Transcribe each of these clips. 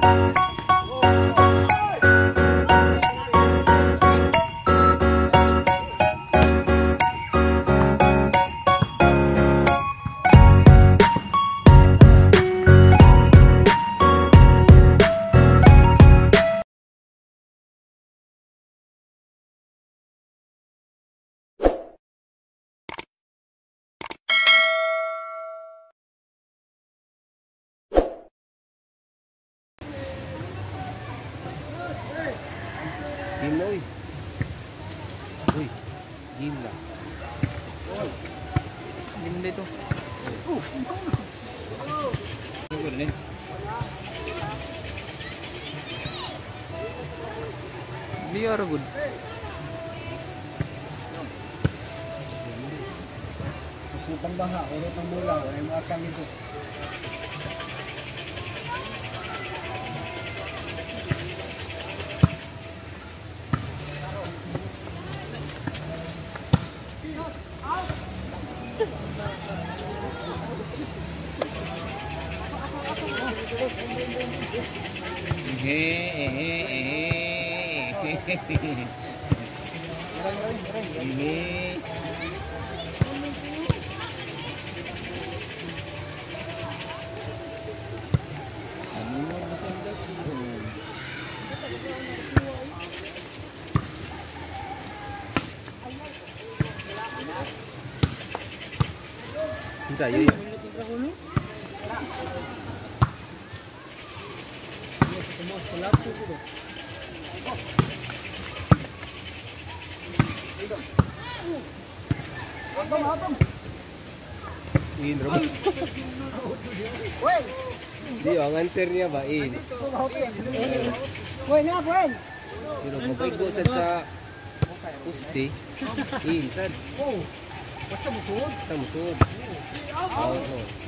啊。Na, uy. Game na. Hindi dito. Ano ko rin? Hindi are good. Gusto pang baha, ulit ang mula, wala yung mga kami dito. ini Enggak, ya. Ehe. Ano mo masanda? Hindi, yun yun. In, Rob. Di, ang answer niya ba? In. Buwan na, buwan! Pero mapaigo sad sa puste. In, sad. Oh, basta busod. Sa musod. Oo. Oh. Out.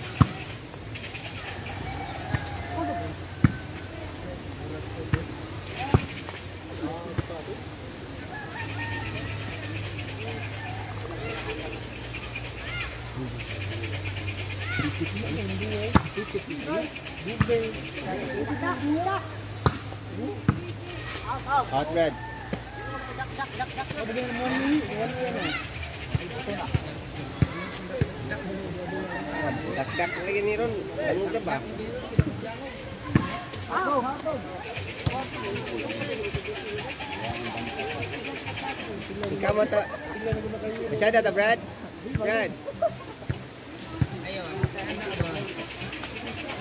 Outlet. Dak-dak lagi nih Ron, kamu coba. Ikaw mo to. Brad? Brad?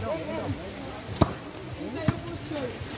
Não, não. Isso aí eu.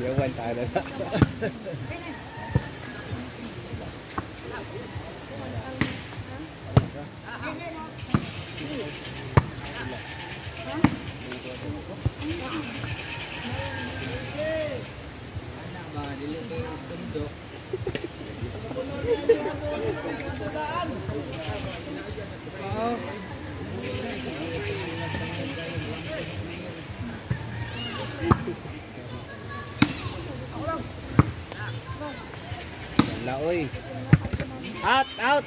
Dễ quay tài rồi đó Oh. Wala oy. Out, out.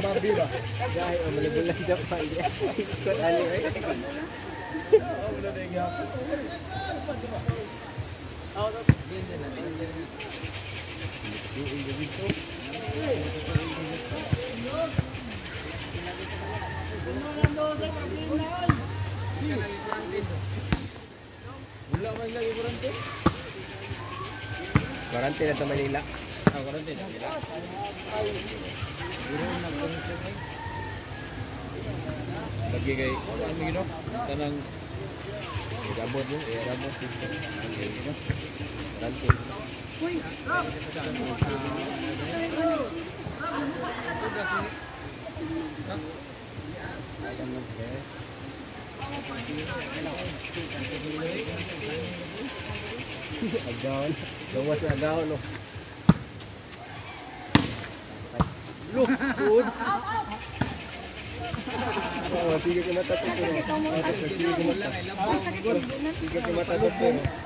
Babi ba? Dahil ang iya. Ikot ali ay. Kurante na sa Manila. Ah, kurante na Manila. Lagi kay ano gino? Kanang Rabot mo, eh rabot dito. Okay, gino. Kurante. Agawan. Gawas na agawan no. Look, sud. Oh, sige ka mata ko. Sige ka mata. Sige ka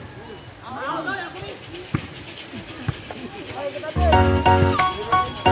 Ayo kita.